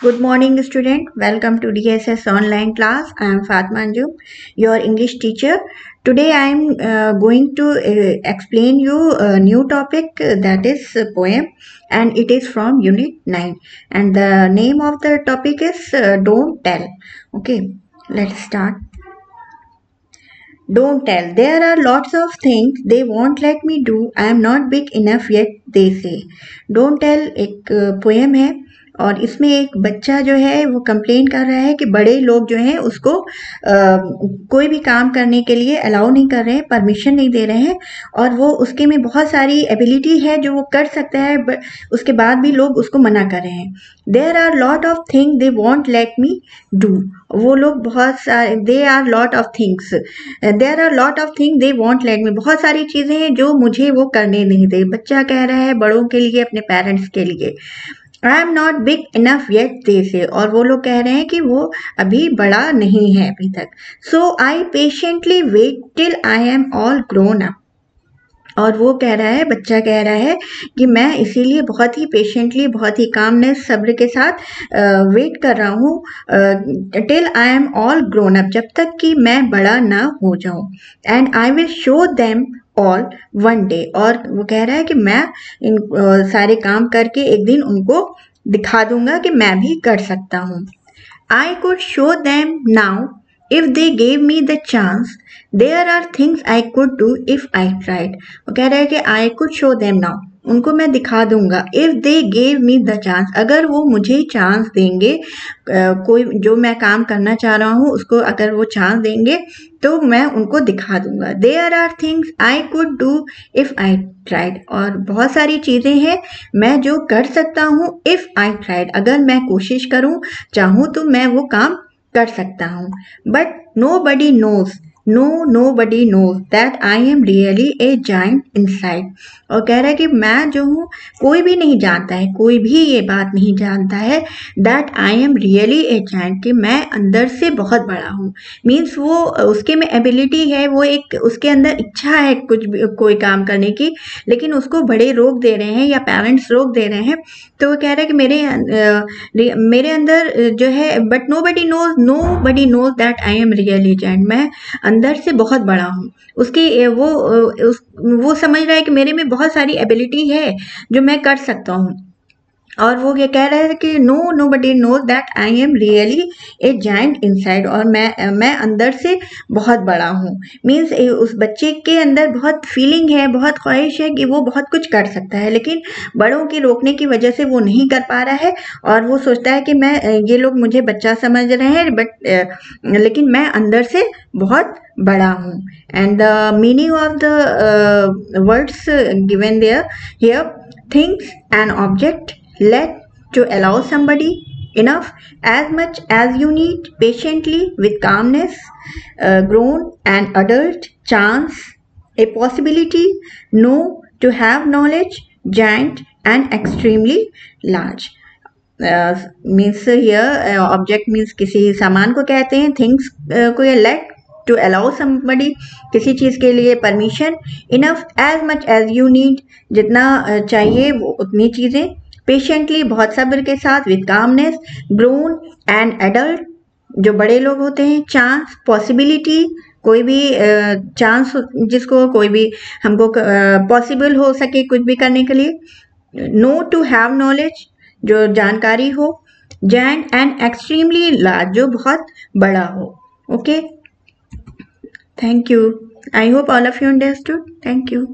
Good morning, student. Welcome to DSS online class. I am Fatma Anjum, your English teacher. Today I am uh, going to uh, explain you a new topic uh, that is a poem and it is from unit 9 and the name of the topic is uh, don't tell. Okay, let's start. Don't tell. There are lots of things they won't let me do. I am not big enough yet, they say. Don't tell एक poem है और इसमें एक बच्चा जो है वो complain कर रहा है कि बड़े लोग जो हैं उसको आ, कोई भी काम करने के लिए अलाउ नहीं कर रहे हैं परमिशन नहीं दे रहे हैं और वो उसके में बहुत सारी एबिलिटी है जो वो कर सकता है उसके बाद भी लोग उसको मना कर रहे हैं। There are lot of thing they want let me do वो लोग बहुत सारे they are lot of things there are lot of thing they want let me बहुत सारी चीज़ें हैं जो मुझे वो करने नहीं दे। बच्चा कह रहा है बड़ों के लिए अपने पेरेंट्स के लिए। I am not big enough yet they say और वो लोग कह रहे हैं कि वो अभी बड़ा नहीं है अभी तक। So I patiently wait till I am all grown up और वो कह रहा है बच्चा कह रहा है कि मैं इसीलिए बहुत ही पेशेंटली बहुत ही कामनेस सब्र के साथ वेट कर रहा हूँ till I am all grown up जब तक कि मैं बड़ा ना हो जाऊँ। And I will show them all one day और वो कह रहा है कि मैं इन uh, सारे काम करके एक दिन उनको दिखा दूँगा कि मैं भी कर सकता हूँ। I could show them now if they gave me the chance there are things I could do if I tried वो कह रहा है कि I could show them now उनको मैं दिखा दूँगा। If they gave me the chance अगर वो मुझे चांस देंगे कोई जो मैं काम करना चाह रहा हूँ, उसको अगर वो चांस देंगे तो मैं उनको दिखा दूँगा। There are things I could do if I tried और बहुत सारी चीज़ें हैं मैं जो कर सकता हूँ इफ़ आई ट्राइड अगर मैं कोशिश करूँ, चाहूँ तो मैं वो काम कर सकता हूँ। But nobody knows no nobody knows that I am really a giant inside और कह रहा है कि मैं जो हूँ कोई भी नहीं जानता है कोई भी ये बात नहीं जानता है that I am really a giant कि मैं अंदर से बहुत बड़ा हूँ। मीन्स वो उसके में एबिलिटी है वो एक उसके अंदर इच्छा है कुछ कोई काम करने की लेकिन उसको बड़े रोक दे रहे हैं या पेरेंट्स रोक दे रहे हैं तो वो कह रहा है कि मेरे आ, मेरे अंदर जो है but nobody knows nobody knows that I am really giant मैं अंदर से बहुत बड़ा हूँ। उसकी वो उस, वो समझ रहा है कि मेरे में बहुत सारी एबिलिटी है जो मैं कर सकता हूँ। और वो ये कह रहा है कि no nobody knows that I am really a giant inside और मैं मैं अंदर से बहुत बड़ा हूँ। मीन्स उस बच्चे के अंदर बहुत फीलिंग है, बहुत ख्वाहिश है कि वो बहुत कुछ कर सकता है, लेकिन बड़ों के रोकने की वजह से वो नहीं कर पा रहा है और वो सोचता है कि मैं, ये लोग मुझे बच्चा समझ रहे हैं बट लेकिन मैं अंदर से बहुत बड़ा हूँ। And the meaning of the words given there here things and object let to allow somebody enough as much as you need patiently with calmness grown and adult chance a possibility know to have knowledge giant and extremely large means year object means किसी सामान को कहते हैं things को या late to allow समी किसी चीज़ के लिए permission enough as much as you need जितना चाहिए, वो उतनी चीज़ें पेशेंटली बहुत सब्र के साथ with calmness grown and adult जो बड़े लोग होते हैं चांस पॉसिबिलिटी कोई भी चांस जिसको कोई भी, हमको पॉसिबल हो सके कुछ भी करने के लिए नो टू हैव नॉलेज जो जानकारी हो जैंड एंड एक्सट्रीमली लार्ज जो बहुत बड़ा हो okay thank you I hope all of you understood thank you